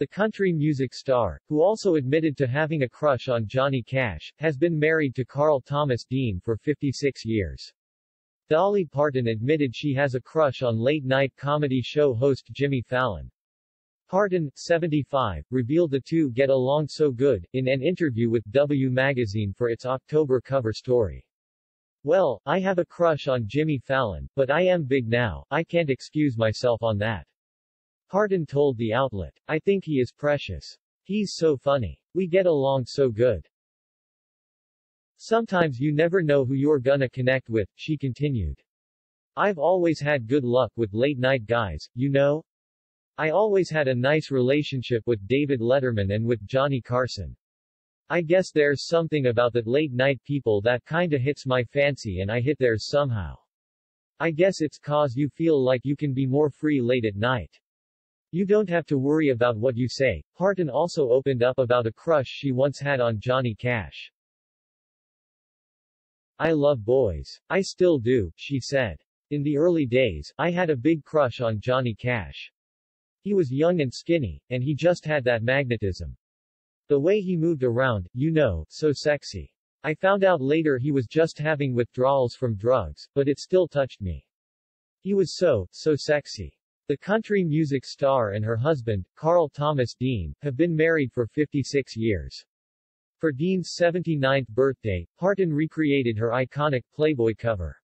The country music star, who also admitted to having a crush on Johnny Cash, has been married to Carl Thomas Dean for 56 years. Dolly Parton admitted she has a crush on late-night comedy show host Jimmy Fallon. Parton, 75, revealed the two get along so good, in an interview with W Magazine for its October cover story. Well, I have a crush on Jimmy Fallon, but I am big now, I can't excuse myself on that. Parton told the outlet. I think he is precious. He's so funny. We get along so good. Sometimes you never know who you're gonna connect with, she continued. I've always had good luck with late-night guys, you know? I always had a nice relationship with David Letterman and with Johnny Carson. I guess there's something about that late-night people that kinda hits my fancy and I hit theirs somehow. I guess it's cause you feel like you can be more free late at night. You don't have to worry about what you say. Parton also opened up about a crush she once had on Johnny Cash. I love boys. I still do, she said. In the early days, I had a big crush on Johnny Cash. He was young and skinny, and he just had that magnetism. The way he moved around, you know, so sexy. I found out later he was just having withdrawals from drugs, but it still touched me. He was so, so sexy. The country music star and her husband, Carl Thomas Dean, have been married for 56 years. For Dean's 79th birthday, Parton recreated her iconic Playboy cover.